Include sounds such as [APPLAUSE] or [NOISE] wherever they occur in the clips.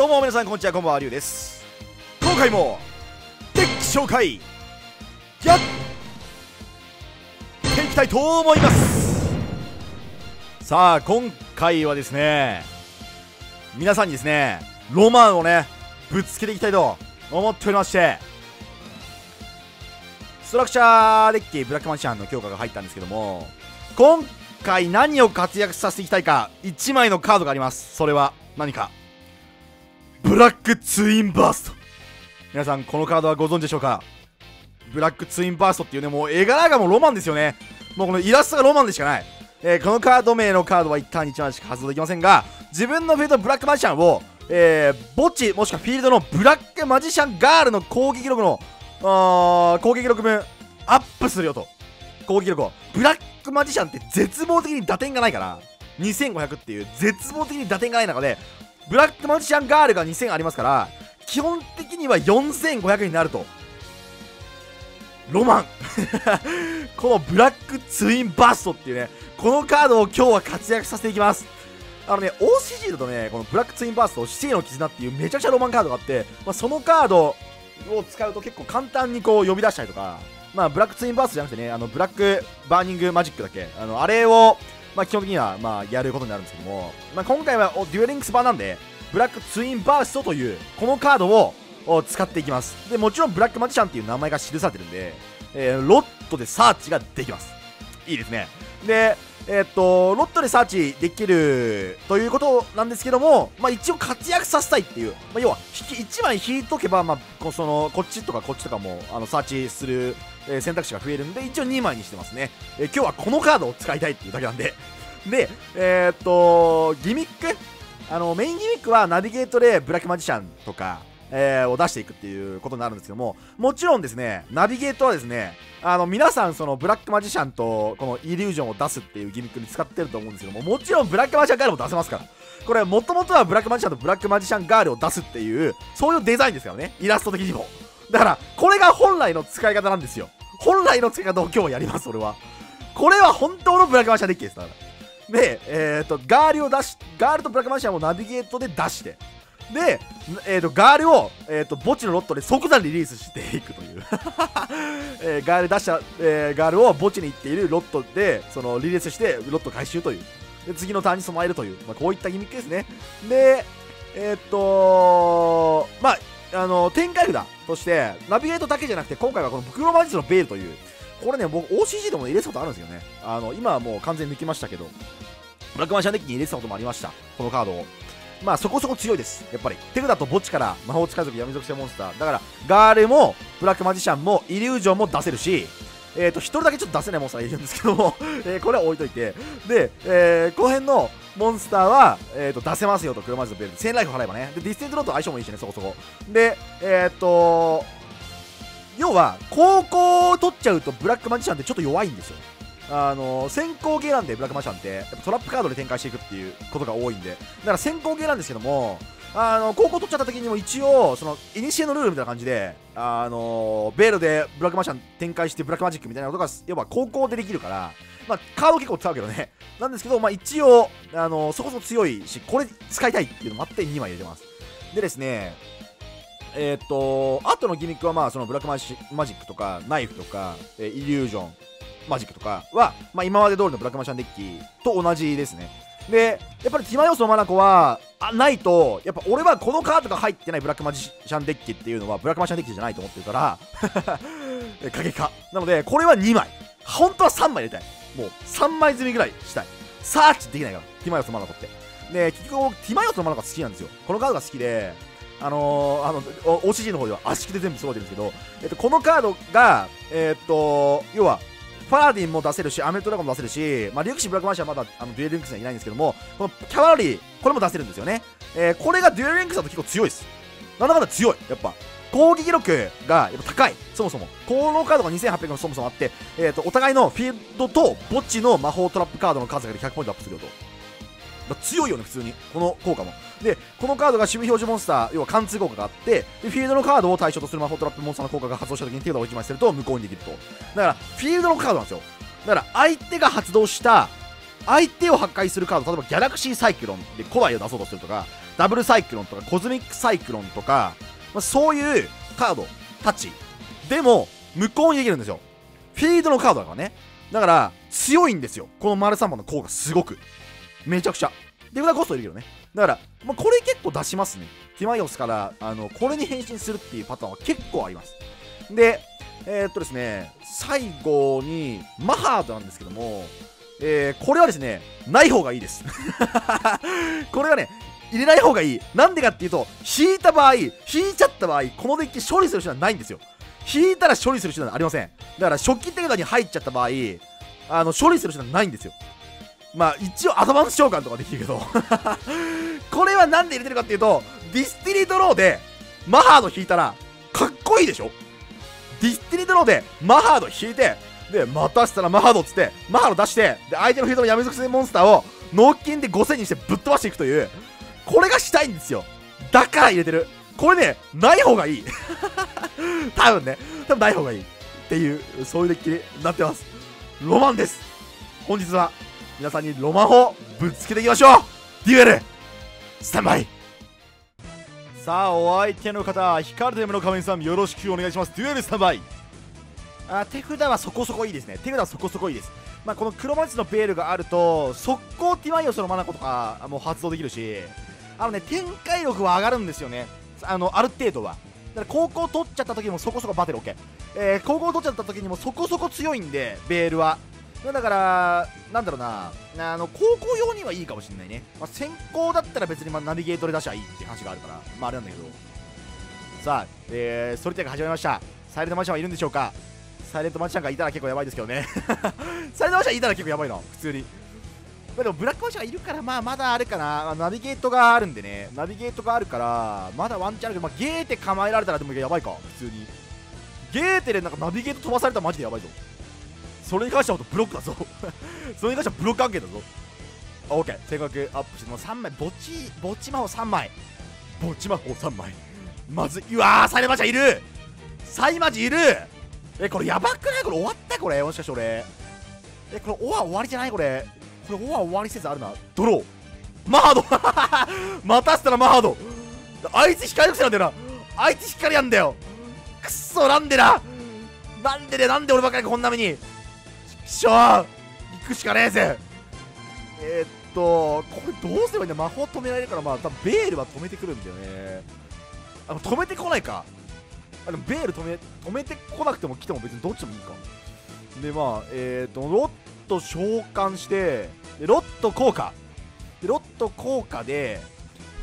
どうも皆さんこんにちはこんばんはりゅうです。今回もデッキ紹介やっていきたいと思います。さあ今回はですね皆さんにですねロマンをねぶつけていきたいと思っておりましてストラクチャーデッキブラックマンシャンの強化が入ったんですけども今回何を活躍させていきたいか1枚のカードがあります。それは何か？ブラックツインバースト。皆さんこのカードはご存知でしょうか？ブラックツインバーストっていうねもう絵柄がもうロマンですよね。もうこのイラストがロマンでしかない、えー、このカード名のカードは一旦1枚しか発動できませんが自分のフィールドブラックマジシャンを、えー、墓地もしくはフィールドのブラックマジシャンガールの攻撃力のあ攻撃力分アップするよと。攻撃力を。ブラックマジシャンって絶望的に打点がないから。2500っていう絶望的に打点がない中でブラックマジシャンガールが2000ありますから基本的には4500になると。ロマン。[LAUGHS] このブラックツインバーストっていうねこのカードを今日は活躍させていきます。あのね OCG だとねこのブラックツインバースト死生の絆っていうめちゃくちゃロマンカードがあって、まあ、そのカードを使うと結構簡単にこう呼び出したりとかまあブラックツインバーストじゃなくてねあのブラックバーニングマジックだっけ？あのあれをまあ、基本的には、まあ、やることになるんですけども、まあ、今回はデュエリングス版なんで、ブラックツインバーストという、このカードを使っていきます。で、もちろんブラックマジシャンっていう名前が記されてるんで、えー、ロットでサーチができます。いいですね。で、えー、っと、ロットでサーチできるということなんですけども、まあ、一応活躍させたいっていう、まあ、要は1枚引いとけば、まあ、そのこっちとかこっちとかもあのサーチするえー、選択肢が増えるんで、一応2枚にしてますね。えー、今日はこのカードを使いたいっていうだけなんで。で、えー、っと、ギミック？あの、メインギミックはナビゲートでブラックマジシャンとか、えー、を出していくっていうことになるんですけども、もちろんですね、ナビゲートはですね、あの、皆さん、その、ブラックマジシャンと、このイリュージョンを出すっていうギミックに使ってると思うんですけども、もちろんブラックマジシャンガールも出せますから。これ、もともとはブラックマジシャンとブラックマジシャンガールを出すっていう、そういうデザインですからね、イラスト的にも。だから、これが本来の使い方なんですよ。本来の使い方を今日やります、俺は。これは本当のブラックマジシャンデッキです、だから。で、えっ、ー、と、ガールを出し、ガールとブラックマジシャンをナビゲートで出して、で、えーと、ガールを、えーと、墓地のロットで即座リリースしていくという。[LAUGHS] えー、ガール出した、えー、ガールを墓地に行っているロットでそのリリースしてロット回収という。で次のターンに備えるという、まあ、こういったギミックですね。でえっ、とまああの展開札としてナビゲートだけじゃなくて今回はこの袋魔術のベールという。これね僕 OCG でも入れたことあるんですよね。あの今はもう完全に抜きましたけど。ブラックマンシャンデッキに入れてたこともありました。このカードを。まあそこそこ強いですやっぱり手札と墓地から魔法使い族闇属性モンスターだからガールもブラックマジシャンもイリュージョンも出せるしえーと、1人だけちょっと出せないモンスターがいるんですけども [LAUGHS] え、これは置いといて、で、えー、この辺のモンスターは、えーと、出せますよと、黒魔術のベール1000ライフ払えばね。で、デスティニードローと相性もいいしね、そこそこ。で、えっ、ー、と、要は、後攻を取っちゃうと、ブラックマジシャンってちょっと弱いんですよ。あの先行ゲーなんでブラックマジシャンってやっぱトラップカードで展開していくっていうことが多いんで。だから先行ゲーなんですけどもあの後攻取っちゃった時にも一応そのイニシエのルールみたいな感じであのベールでブラックマジシャン展開してブラックマジックみたいなことが要は後攻でできるからまあ、カード結構使うけどね。[LAUGHS] なんですけど、まあ、一応、あのそこそこ強いしこれ使いたいっていうのもあって2枚入れてます。でですねえっ、ー、とあとのギミックはまあそのブラックマジックとかナイフとか、えイリュージョン。マジックとかは、まあ、今まで通りのブラックマジシャンデッキと同じですね。でやっぱりティマイオスの眼はあないとやっぱ俺はこのカードが入ってないブラックマジシャンデッキっていうのはブラックマジシャンデッキじゃないと思ってるから [LAUGHS] 影か。なのでこれは2枚。本当は3枚入れたい。もう3枚積みぐらいしたい。サーチできないからティマイオスの眼って。で結局ティマイオスの眼好きなんですよ。このカードが好きであのー、あの OCG の方では圧縮で全部揃えてるんですけど、えっと、このカードが、えー、っと要はパラディンも出せるし、アメトラゴンも出せるし、まあ、竜騎士ブラックマジシャンはまだあのデュエルリンクスにはいないんですけども、このキャバルリー、これも出せるんですよね。えー、これがデュエルリンクスだと結構強いです。なんだかんだ強い、やっぱ。攻撃力がやっぱ高い、そもそも。このカードが2800のそもそもあって、えーと、お互いのフィールドと墓地の魔法トラップカードの数が100ポイントアップするよと。強いよね、普通に。この効果も。で、このカードが守備表示モンスター、要は貫通効果があって、でフィールドのカードを対象とする魔法トラップモンスターの効果が発動した時に手札を1枚捨てると無効にできると。だから、フィールドのカードなんですよ。だから、相手が発動した、相手を破壊するカード、例えばギャラクシーサイクロンで古代を出そうとするとか、ダブルサイクロンとかコズミックサイクロンとか、まあ、そういうカードたちでも無効にできるんですよ。フィールドのカードだからね。だから強いんですよ。この丸3番の効果すごく。めちゃくちゃ。で裏コストいるけどね。だから、まあ、これ結構出しますね。ティマイオスからあのこれに変身するっていうパターンは結構あります。でえー、っとですね最後にマハードなんですけどもえー、これはですねない方がいいです。[LAUGHS] これはね入れない方がいい。なんでかっていうと引いた場合引いちゃった場合このデッキ処理する手段ないんですよ。引いたら処理する手段ありません。だから初期手札に入っちゃった場合あの処理する手段ないんですよ。まあ一応アドバンス召喚とかできるけど。これは何で入れてるかっていうとディスティニードローでマハード引いたらかっこいいでしょ？ディスティニードローでマハード引いてでまたしたらマハードっつってマハード出してで相手のフィールドの闇属性モンスターを納金で5000にしてぶっ飛ばしていくというこれがしたいんですよ。だから入れてる。これねない方がいい。[LAUGHS] 多分ね。多分ない方がいい。っていうそういうデッキになってます。ロマンです。本日は皆さんにロマンをぶつけていきましょう。デュエルスタンバイさあお相手の方光るテームの仮面さんよろしくお願いします。デュエルスタンバイあ手札はそこそこいいですね。手札はそこそこいいです。まあ、この黒マチのベールがあると速攻ティマイオスのマナコとかもう発動できるし。あのね展開力は上がるんですよね。あのある程度は。だから高校取っちゃった時にもそこそこバテる OK、えー、高校取っちゃった時にもそこそこ強いんでベールはだからなんだろうな。あの高校用にはいいかもしれないね、まあ、先行だったら別にまナビゲートで出しゃいいって話があるから。まああれなんだけど。さあ、えー、ソリティアが始まりました。サイレントマシャンはいるんでしょうか？サイレントマシャンがいたら結構やばいですけどね。[LAUGHS] サイレントマシャンいたら結構やばいな普通に。まあ、でもブラックマシャンいるからまあまだあるかな。ナビゲートがあるんでね。ナビゲートがあるからまだワンチャンあるけど、まあ、ゲーテ構えられたらでもやばいか。普通に。ゲーテでなんかナビゲート飛ばされたらマジでやばいぞ。[LAUGHS] それに関してはブロックだぞ。それに関してはブロック案件だぞ。あオッケー。正確アップしても3枚。墓地墓地魔法3枚。墓地魔法3枚。まずいうわーサイレマジャいる。サイマジいる。えこれやばくない？これ終わった？これ。もしかして俺。えこれオア終わりじゃない？これ。これオア終わりせずあるな。ドロー。マハード。[LAUGHS] またしたらマハード。あいつ光るくせなんだよな。あいつ光やんだよ。くっそなんでだなんででなんで俺ばっかりこんな目にしょー行くしかねえぜ。えー、っとこれどうすればいいんだ。魔法止められるからまあ多分ベールは止めてくるんだよね。あの止めてこないか。あのベール止め止めてこなくても来ても別にどっちでもいいか。でまあえー、っとロット召喚してでロット効果。でロット効果で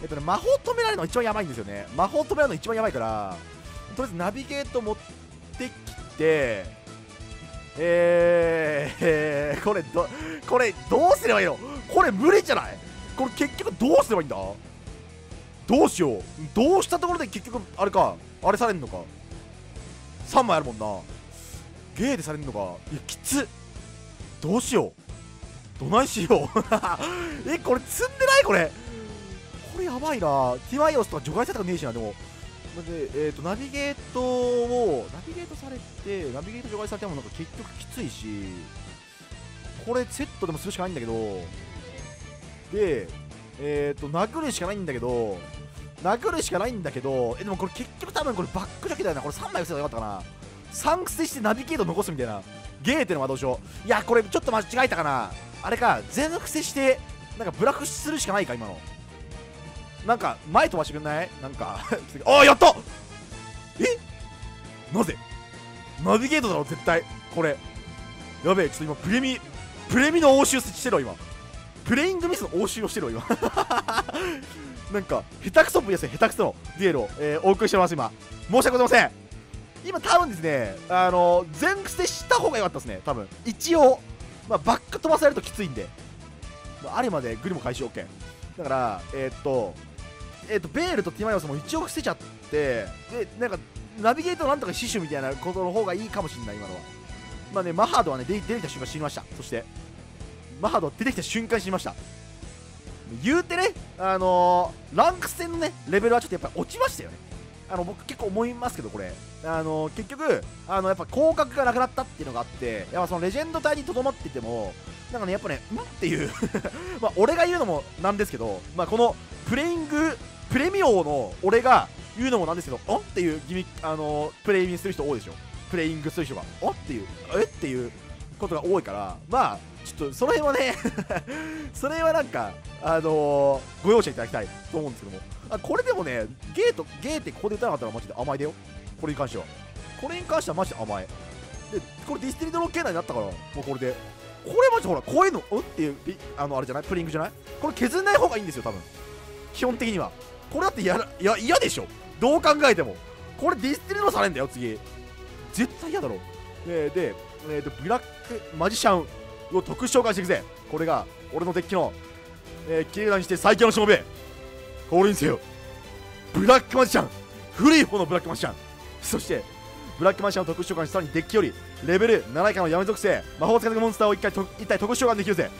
えっとね魔法止められるのが一番やばいんですよね。魔法止められるの一番やばいからとりあえずナビゲート持ってきてえー、これどこれどうすればいいの？これ無理じゃない？これ結局どうすればいいんだ？どうしよう？どうしたところで結局あれかあれされんのか？3枚あるもんな。ゲーでされんのか？いやきつどうしよう？どないしよう？[LAUGHS] えこれ積んでない？これ。これやばいな。ティワイオスとか除外されたくねえしなでも。で、えーと、ナビゲートをナビゲートされてナビゲート除外されてもなんか結局きついしこれセットでもするしかないんだけどでえっ、ー、と殴るしかないんだけど殴るしかないんだけどえでもこれ結局多分これバックだけだよな。これ3枚伏せたらよかったかな。3伏せしてナビゲート残すみたいな。ゲーってのはどうしよう。いやこれちょっと間違えたかな。あれか全伏せしてなんかブラックするしかないか今の。なんか前飛ばしてくんない？なんか。[LAUGHS] ああやった！え？なぜ？ナビゲートだろ絶対。これ。やべえちょっと今プレミプレミの応酬してるわ今。プレイングミスの応酬をしてるわ今。[LAUGHS] なんか下手くそもいいですね下手くそのデュエルを、えー、お送りしてます今。申し訳ございません。今多分ですねあの、全癖でした方が良かったですね。多分。一応まあ、バック飛ばされるときついんで、まあ、あれまでグリも回収 OK だからえー、っとえー、とベールとティマイオスも一応伏せちゃってでなんかナビゲートなんとか死守みたいなことの方がいいかもしれない今のは。まあねマハードはね出てきた瞬間死にました。そしてマハード出てきた瞬間死にました。言うてねあのー、ランク戦のねレベルはちょっとやっぱ落ちましたよね。あの僕結構思いますけどこれ。あのー、結局あのやっぱ広角がなくなったっていうのがあってやっぱそのレジェンド隊にとどまっててもなんかねやっぱねうんっていう。[LAUGHS] ま俺が言うのもなんですけどまあこのプレイングプレミオの俺が言うのもなんですけどおっ？ていうギミあのプレイにする人多いでしょ。プレイングする人がおっ？ていうえ？っていうことが多いからまあちょっとその辺はね [LAUGHS] それはなんかあのー、ご容赦いただきたいと思うんですけども。あこれでもねゲートゲーってここで打たなかったらマジで甘いだよ。これに関しては。これに関してはマジで甘い。でこれディスティニードロー圏内になったからもうこれで。これマジほらこういうの？うん？っていうあのあれじゃない？プリングじゃない？これ削んない方がいいんですよ多分。基本的には。これだってやらいや嫌でしょ？どう考えても。これディスティニードされんだよ次。絶対嫌だろ。でで、えーと、ブラックマジシャンを特殊召喚していくぜ。これが俺のデッキの、えー、綺麗なにして最強のしもべ降臨せよ。ブラックマジシャン。古い方のブラックマジシャン。そしてブラックマジシャンの特殊召喚しさらにデッキよりレベル7以下の闇属性。魔法使いのモンスターを1回と1体特殊召喚できるぜ。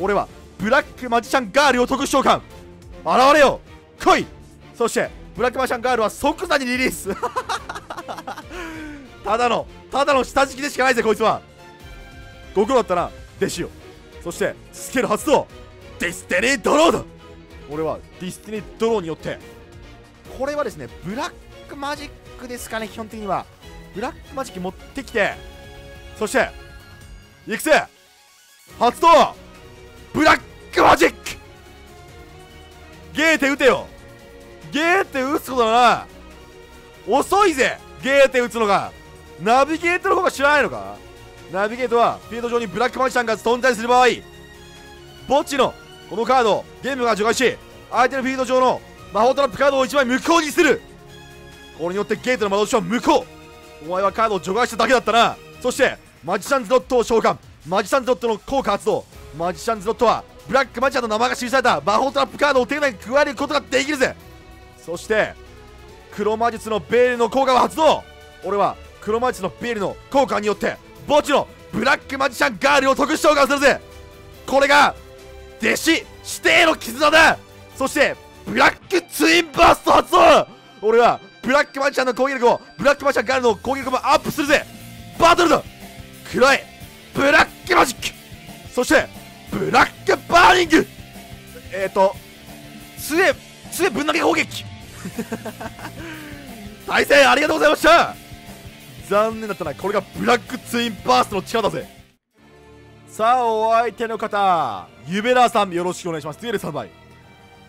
俺はブラックマジシャンガールを特殊召喚。現れよ来い。そしてブラックマジシャンガールは即座にリリース。[LAUGHS] ただのただの下敷きでしかないぜこいつは。ご苦労だったな弟子よそしてスキル発動ディスティニードローだ。俺はディスティニードローによって。これはですねブラックマジックですかね基本的には。ブラックマジック持ってきて。そして行くぜ。発動ブラックマジック。ゲーテ打てよ。ゲーテ打つことだな遅いぜ。ゲーテ打つのが。ナビゲートの方が知らないのか。ナビゲートはフィールド上にブラックマジシャンが存在する場合。墓地のこのカードをゲームが除外し相手のフィールド上の魔法トラップカードを1枚無効にする。これによってゲートの魔導士は無効お前はカードを除外しただけだったな。そしてマジシャンズロットを召喚。マジシャンズロットの効果発動。マジシャンズロットはブラックマジシャンの名前が記された魔法トラップカードを手札に加えることができるぜ。そして黒魔術のベールの効果を発動。俺は黒魔術のベールの効果によって墓地のブラックマジシャンガールを特殊召喚するぜ。これが弟子師弟の絆だ。そしてブラックツインバースト発動。俺はブラックマジシャンの攻撃力をブラックマジシャンガールの攻撃力もアップするぜ。バトルだ。黒い。ブラックマジック。そしてブラックバーニング。えっ、ー、と杖杖ぶん投げ攻撃。[LAUGHS] 対戦ありがとうございました。残念だったな。これがブラックツインバーストの力だぜ。さあお相手の方ユベラーさんよろしくお願いします。デュエル3枚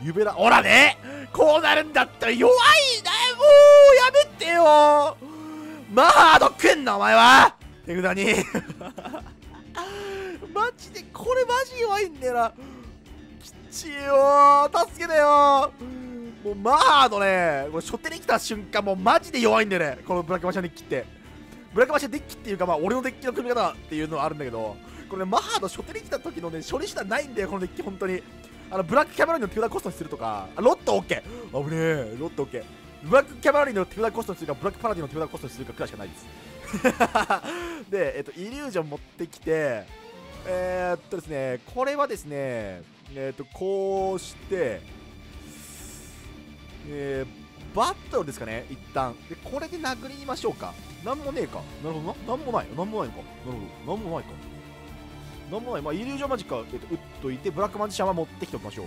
ユベラほらね。こうなるんだったら弱いね。もうやめてよ。マハードくんなお前は？手札にマジでこれマジ弱いんだよな。きちよ助けてよもうマハードね。これ初手に来た瞬間もうマジで弱いんだよね。このブラックマシャデッキって。ブラックマシャデッキっていうかまあ俺のデッキの組み方っていうのはあるんだけど。これ、ね、マハード初手に来た時のね処理手段ないんだよこのデッキ本当に。あのブラックキャバラリーの手札コストにするとか。ロット OK 危ねえロット OK ブラックキャバラリーの手札コストにするかブラックパラディの手札コストにするかくらいしかないです。[LAUGHS] で、えっと、イリュージョン持ってきてえー、っとですねこれはですねえー、っとこうしてえー、バトルですかね一旦。でこれで殴りましょうか。なんもねえか。なるほどな。なんもない。なんもないのか。なるほど。なんもないか。なんもない。まあイリュージョンマジックは、えっと、打っといてブラックマジシャンは持ってきておきましょう、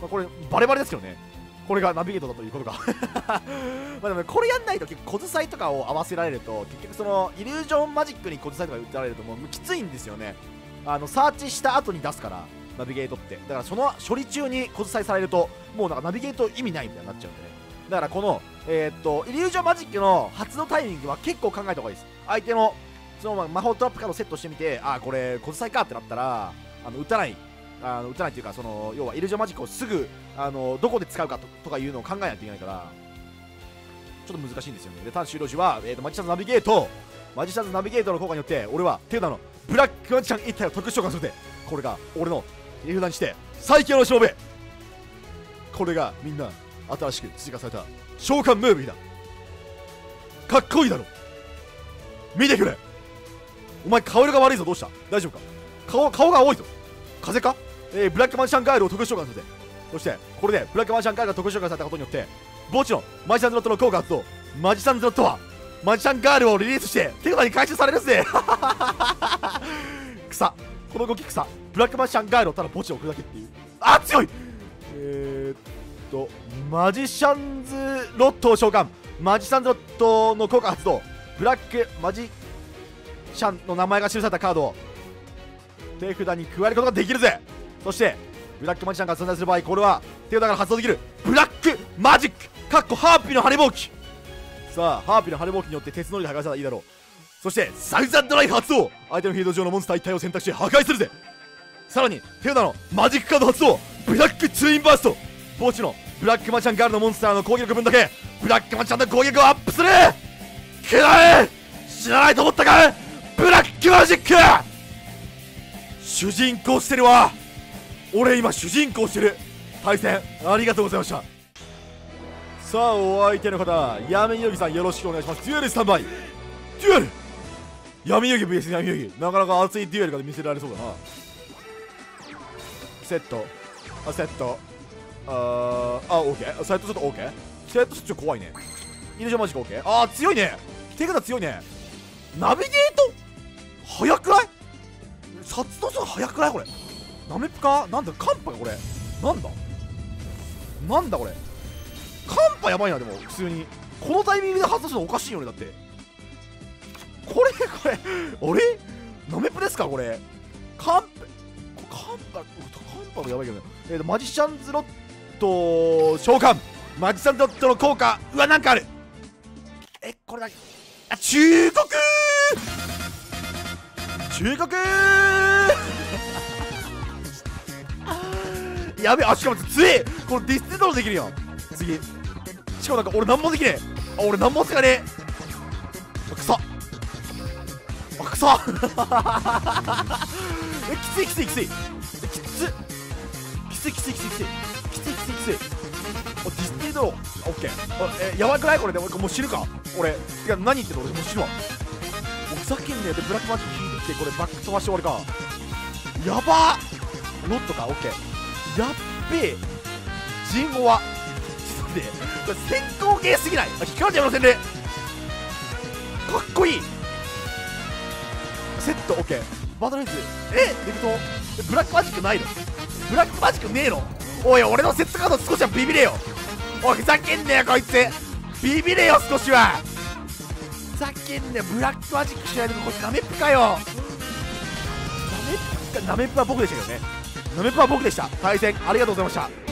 まあ、これバレバレですけどね。これがナビゲートだということか [LAUGHS] まあでもねこれやんないと結構小伝いとかを合わせられると結局そのイリュージョンマジックに小伝いとか打たれるともうきついんですよねあのサーチした後に出すからナビゲートって。だからその処理中に小伝いされるともうなんかナビゲート意味ないみたいになっちゃうんでね。だからこのえー、っとイリュージョンマジックの発動タイミングは結構考えた方がいいです。相手のその魔法トラップカードセットしてみてあこれ小伝いかってなったらあの打たない。あの打たないっていうかその要はイリュージョンマジックをすぐあのどこで使うかととかいうのを考えないといけないからちょっと難しいんですよね。で単終了時は、えーと、マジシャンズナビゲート。マジシャンズナビゲートの効果によって俺は手札の。ブラックマジシャン1体を特殊召喚するでこれが俺の手札にして最強の勝負これがみんな新しく追加された召喚ムービーだ。かっこいいだろ。見てくれ。お前顔色が悪いぞどうした？大丈夫か？顔顔が多いぞ。風か？えー、ブラックマジシャンガールを特殊召喚するぜそしてこれでブラックマジシャンガールが特殊召喚されたことによって墓地のマジシャンズロットの効果発動マジシャンズロットはマジシャンガールをリリースして手札に回収されるぜ。[LAUGHS] 草。この動き草。ブラックマジシャンガールをただ墓地を置くだけっていう。あ強い！えー、とマジシャンズロットを召喚。マジシャンズロットの効果発動。ブラックマジシャンの名前が記されたカードを。手札に加えることができるぜ。そしてブラックマジシャンが存在する場合これは手札から発動できる。ブラックマジック！かっこハーピーの羽ぼうきさあハーピーの羽ぼうきによって鉄のりで破壊されたらいいだろう。そしてサウザンドナイフ発動。相手のフィールド上のモンスター一体を選択して破壊するぜ。さらに手札のマジックカード発動。ブラックツインバースト。墓地のブラックマジシャンガールのモンスターの攻撃力分だけ。ブラックマジシャンの攻撃をアップする。くらえ知らないと思ったかブラックマジック！主人公してるわ。俺今主人公してる。対戦ありがとうございました。さあお相手の方闇遊戯さんよろしくお願いします。デュエルスタンバイ。デュエル。闇遊戯 VS 闇遊戯なかなか熱いデュエルが見せられそうだな。セット。あセット。あーあオッケー。セットちょっとオッケー。セットちょっと怖いね。イルジョンマジックオッケー。あー強いね。手札強いね。ナビゲート？早くない？殺動数早くない？これ。ナメプか？なんだ？カンパ？かこれ。なんだ？なんだこれ？カンパやばいなでも普通に。このタイミングで発動するのおかしいよねだって。これこれ俺？ナメプですかこれ？カンパカンパカンパもやばいけどね。えーとマジシャンズロット召喚。マジシャンズロットの効果。うわなんかある。えこれだ。けあ忠告！忠告！[LAUGHS] やべえあしかも強え！これディスティドロできるやん。次。かもなんか俺何もできねえ。あ俺何も使えねえ。くさあくさ [LAUGHS] えきついきついきつい。きつきついきついきついきつい。きついきついきつい。おディスティドロオッケー。あえやばくないこれで俺もう死ぬか。俺いや何言ってんの俺もう死ぬわ。おふざけんねえでブラックマジック引いてきてこれバック飛ばして終わりか。やばロットかオッケー。やっべえ。ジンゴは。ってこれ先行ゲーすぎない？あ引かれちゃいませんね。かっこいい。セットオッケー。バトルフェイズえデビト？ブラックマジックないの？ブラックマジックねえの？おい俺のセットカード少しはビビれよ。おいふざけんなよこいつ。ビビれよ少しは。ふざけんなよブラックマジックしないでこいつナメップかよ。ナメップかナメップは僕でしたけどね。ナメップは僕でした。対戦ありがとうございました。